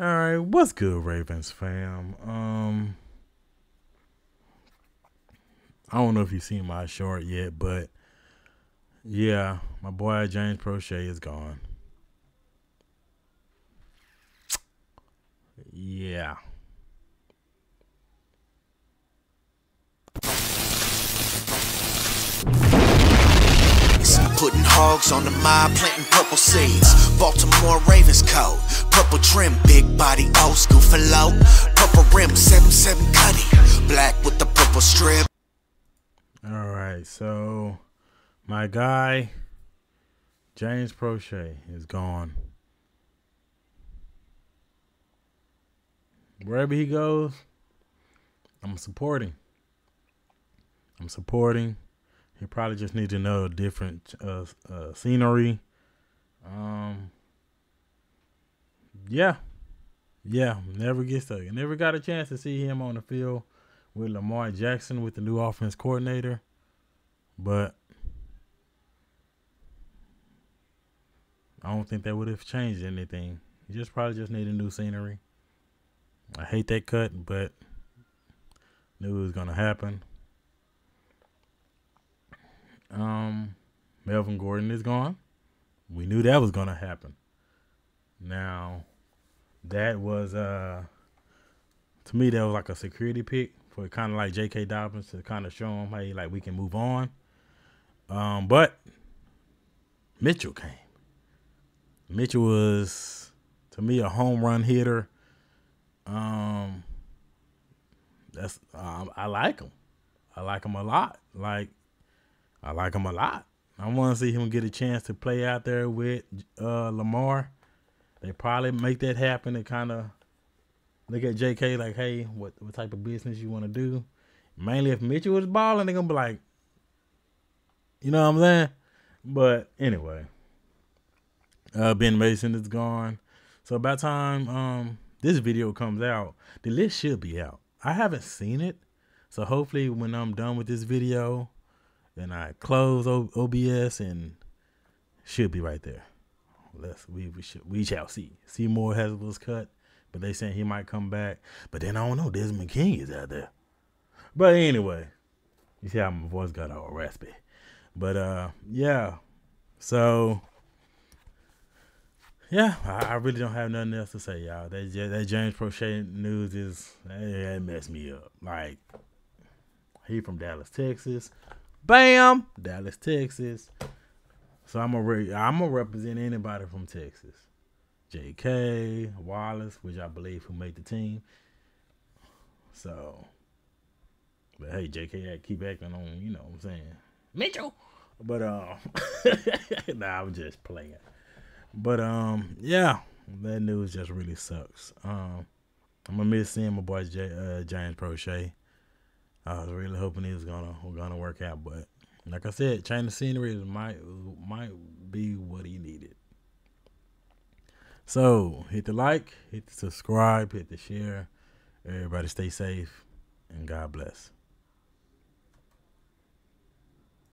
All right, what's good, Ravens fam? Um, I don't know if you've seen my short yet, but yeah, my boy James Proche is gone. Yeah. Hogs on the mob, planting purple seeds. Baltimore Ravens code. Purple trim, big body, old school for low. Purple rim, 7-7 cutty. Black with the purple strip. All right, so my guy, James Proche, is gone. Wherever he goes, I'm supporting. I'm supporting. He probably just needs to know different uh, uh, scenery. Um, yeah, yeah. Never get stuck. Never got a chance to see him on the field with Lamar Jackson with the new offense coordinator, but I don't think that would have changed anything. He just probably just need a new scenery. I hate that cut, but knew it was gonna happen. Um, Melvin Gordon is gone. We knew that was gonna happen. Now, that was uh to me that was like a security pick for kind of like J.K. Dobbins to kind of show him, hey, like we can move on. Um, but Mitchell came. Mitchell was to me a home run hitter. Um, that's um, I like him. I like him a lot. Like I like him a lot. I want to see him get a chance to play out there with uh, Lamar. They probably make that happen and kind of look at JK like, hey, what what type of business you want to do? Mainly if Mitchell was balling, they're gonna be like, you know what I'm saying? But anyway, uh, Ben Mason is gone. So by the time um, this video comes out, the list should be out. I haven't seen it, so hopefully when I'm done with this video, then I close o- OBS and should be right there. Let's we we should we shall see. Seymour has was cut, but they saying he might come back. But then I don't know. Desmond King is out there. But anyway, you see how my voice got all raspy. But uh, yeah. So yeah, I, I really don't have nothing else to say, y'all. That that James Proche news is that messed me up. Like he from Dallas, Texas. Bam, Dallas, Texas. So I'm a re- I'm gonna represent anybody from Texas. J.K. Wallace, which I believe who made the team. So, but hey, J.K. I keep acting on, you know what I'm saying, Mitchell. But um, nah, I'm just playing. But um, yeah, that news just really sucks. Um, I'm gonna miss seeing my boy J, uh, James Proche. I was really hoping he was gonna gonna work out, but like I said, change the scenery might might be what he needed. So hit the like, hit the subscribe, hit the share. Everybody stay safe and God bless.